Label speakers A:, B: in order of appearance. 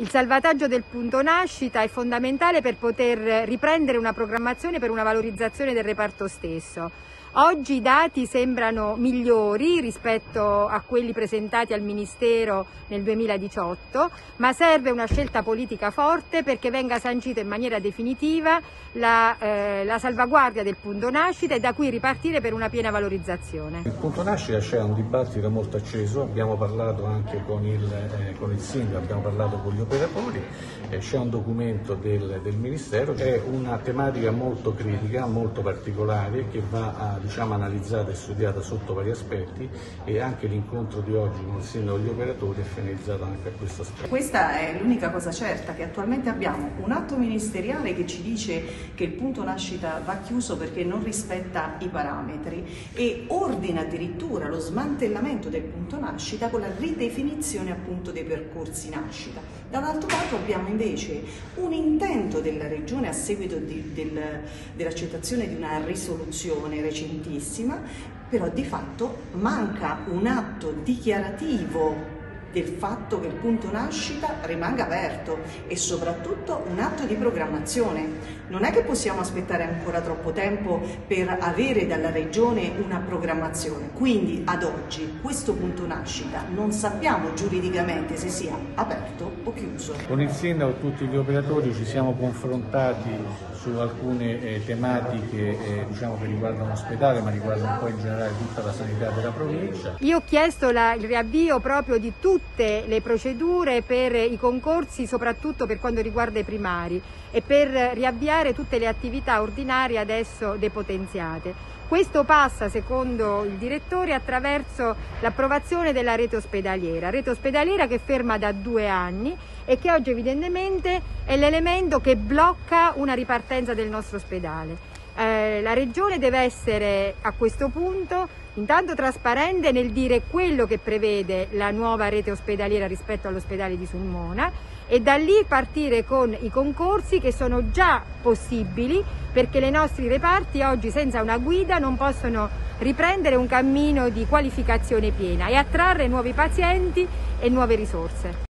A: il salvataggio del punto nascita è fondamentale per poter riprendere una programmazione per una valorizzazione del reparto stesso. Oggi i dati sembrano migliori rispetto a quelli presentati al Ministero nel 2018, ma serve una scelta politica forte perché venga sancita in maniera definitiva la, eh, la salvaguardia del punto nascita e da qui ripartire per una piena valorizzazione.
B: Il punto nascita c'è un dibattito molto acceso, abbiamo parlato anche con il, eh, con il sindaco, abbiamo parlato con gli operatori, eh, c'è un documento del, del Ministero, è una tematica molto critica, molto particolare che va diciamo, analizzata e studiata sotto vari aspetti e anche l'incontro di oggi con il sindaco degli operatori è finalizzato anche a questo aspetto.
C: Questa è l'unica cosa certa che attualmente abbiamo un atto ministeriale che ci dice che il punto nascita va chiuso perché non rispetta i parametri e ordina addirittura lo smantellamento del punto nascita con la ridefinizione appunto dei percorsi nascita. Dall'altro lato abbiamo invece un intento della Regione a seguito di, del, dell'accettazione di una risoluzione recentissima, però di fatto manca un atto dichiarativo del fatto che il punto nascita rimanga aperto e soprattutto un atto di programmazione. Non è che possiamo aspettare ancora troppo tempo per avere dalla Regione una programmazione, quindi ad oggi questo punto nascita non sappiamo giuridicamente se sia aperto o chiuso.
B: Con il sindaco e tutti gli operatori ci siamo confrontati su alcune eh, tematiche eh, diciamo, che riguardano l'ospedale ma riguardano poi in generale tutta la sanità della provincia.
A: Io ho chiesto la, il riavvio proprio di tutti tutte le procedure per i concorsi, soprattutto per quanto riguarda i primari e per riavviare tutte le attività ordinarie adesso depotenziate. Questo passa, secondo il direttore, attraverso l'approvazione della rete ospedaliera, rete ospedaliera che ferma da due anni e che oggi evidentemente è l'elemento che blocca una ripartenza del nostro ospedale. Eh, la Regione deve essere a questo punto intanto trasparente nel dire quello che prevede la nuova rete ospedaliera rispetto all'ospedale di Sulmona e da lì partire con i concorsi che sono già possibili perché i nostri reparti oggi senza una guida non possono riprendere un cammino di qualificazione piena e attrarre nuovi pazienti e nuove risorse.